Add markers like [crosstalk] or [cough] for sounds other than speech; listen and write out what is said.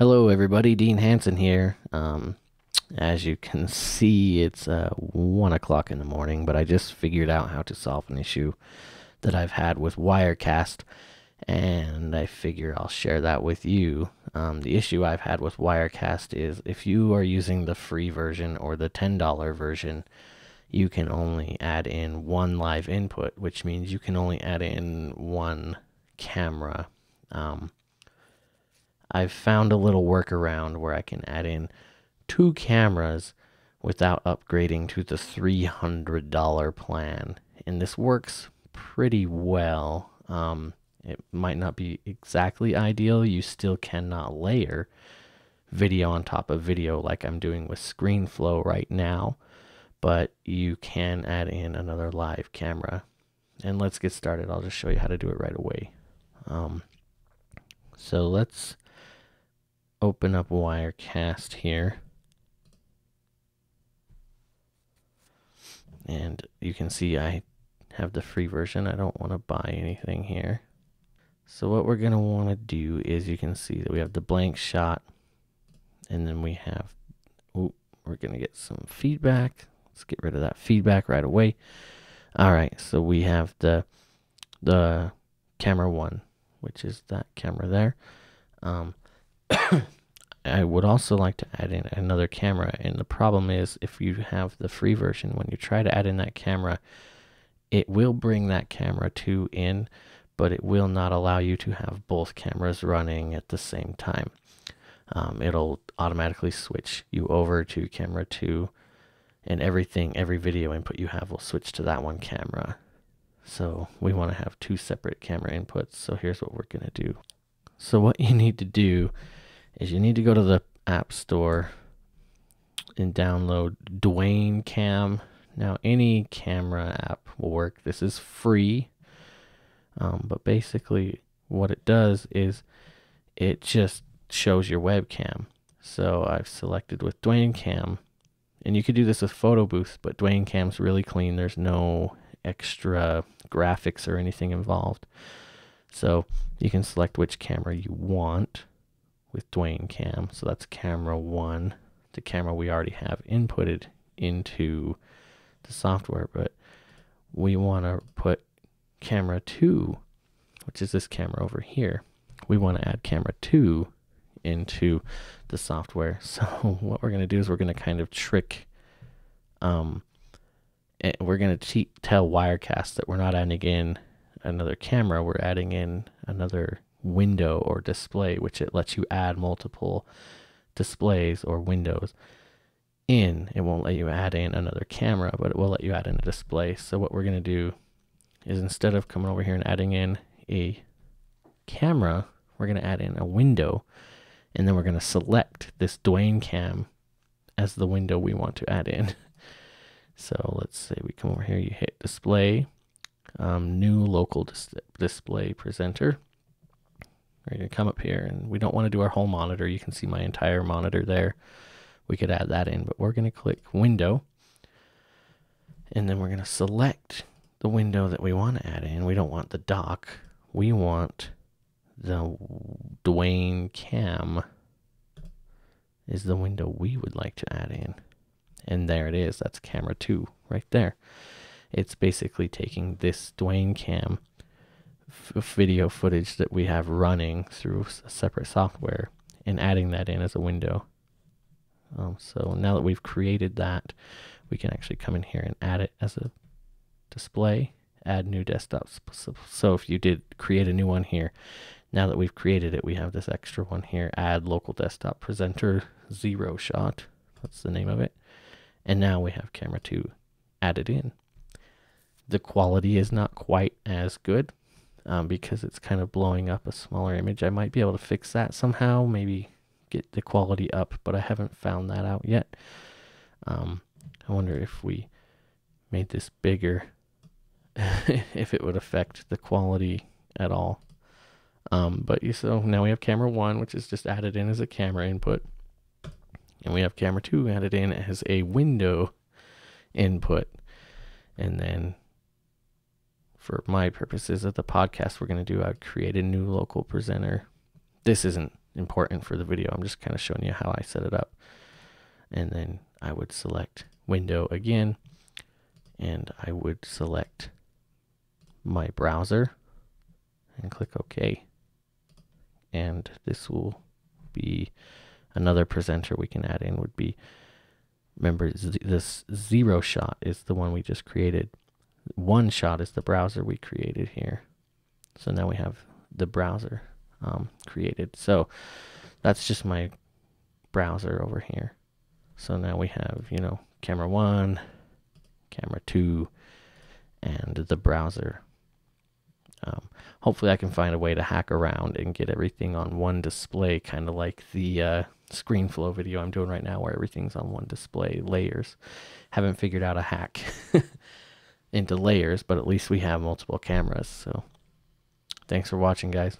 Hello, everybody. Dean Hansen here. Um, as you can see, it's uh, one o'clock in the morning, but I just figured out how to solve an issue that I've had with Wirecast, and I figure I'll share that with you. Um, the issue I've had with Wirecast is if you are using the free version or the $10 version, you can only add in one live input, which means you can only add in one camera. Um, I've found a little workaround where I can add in two cameras without upgrading to the $300 plan. And this works pretty well. Um, it might not be exactly ideal. You still cannot layer video on top of video like I'm doing with ScreenFlow right now, but you can add in another live camera. And let's get started. I'll just show you how to do it right away. Um, so let's open up Wirecast here. And you can see I have the free version. I don't want to buy anything here. So what we're going to want to do is you can see that we have the blank shot and then we have, ooh, we're going to get some feedback. Let's get rid of that feedback right away. All right, so we have the the camera one, which is that camera there. Um, I would also like to add in another camera, and the problem is if you have the free version, when you try to add in that camera, it will bring that camera 2 in, but it will not allow you to have both cameras running at the same time. Um, it'll automatically switch you over to camera 2 and everything, every video input you have will switch to that one camera. So we want to have two separate camera inputs. So here's what we're going to do. So what you need to do is you need to go to the App Store and download Dwayne Cam. Now any camera app will work. This is free. Um, but basically what it does is it just shows your webcam. So I've selected with Dwayne Cam and you could do this with Photo Booth, but Dwayne Cam's really clean. There's no extra graphics or anything involved. So you can select which camera you want with Dwayne Cam. So that's camera one, the camera we already have inputted into the software, but we want to put camera two, which is this camera over here. We want to add camera two into the software. [laughs] So what we're going to do is we're going to kind of trick, um, eh, we're going to tell Wirecast that we're not adding in another camera, we're adding in another window or display, which it lets you add multiple displays or windows in. It won't let you add in another camera, but it will let you add in a display. So what we're going to do is instead of coming over here and adding in a camera, we're going to add in a window and then we're going to select this Dwayne cam as the window we want to add in. [laughs] So let's say we come over here, you hit display, um, new local dis display presenter. We're going to come up here and we don't want to do our whole monitor. You can see my entire monitor there. We could add that in, but we're going to click window and then we're going to select the window that we want to add in. We don't want the dock. We want the Dwayne cam is the window we would like to add in. And there it is. That's camera two right there. It's basically taking this Dwayne cam video footage that we have running through separate software and adding that in as a window. Um, so now that we've created that, we can actually come in here and add it as a display, add new desktop. So, so if you did create a new one here, now that we've created it, we have this extra one here, add local desktop presenter zero shot. That's the name of it. And now we have camera two added in. The quality is not quite as good um, because it's kind of blowing up a smaller image. I might be able to fix that somehow, maybe get the quality up, but I haven't found that out yet. Um, I wonder if we made this bigger, [laughs] if it would affect the quality at all. Um, but so now we have camera one, which is just added in as a camera input. And we have camera two added in as a window input. And then for my purposes of the podcast we're going to do, I would create a new local presenter. This isn't important for the video. I'm just kind of showing you how I set it up. And then I would select window again and I would select my browser and click OK. And this will be another presenter we can add in would be remember this zero shot is the one we just created one shot is the browser we created here. So now we have the browser um, created. So that's just my browser over here. So now we have you know camera one camera two and the browser. Um, hopefully I can find a way to hack around and get everything on one display, kind of like the uh, ScreenFlow video I'm doing right now, where everything's on one display, layers. Haven't figured out a hack [laughs] into layers, but at least we have multiple cameras. So thanks for watching, guys.